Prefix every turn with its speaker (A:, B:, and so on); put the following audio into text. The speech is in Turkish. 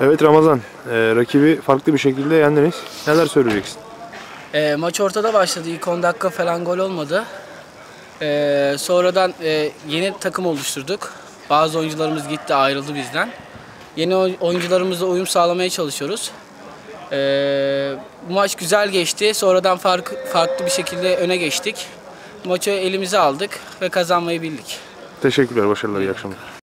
A: Evet Ramazan, e, rakibi farklı bir şekilde yendiniz. Neler söyleyeceksin?
B: E, maç ortada başladı. İlk 10 dakika falan gol olmadı. E, sonradan e, yeni takım oluşturduk. Bazı oyuncularımız gitti, ayrıldı bizden. Yeni oyuncularımızla uyum sağlamaya çalışıyoruz. E, bu maç güzel geçti. Sonradan fark, farklı bir şekilde öne geçtik. Maçı elimize aldık ve kazanmayı bildik.
A: Teşekkürler, başarılar, iyi akşamlar.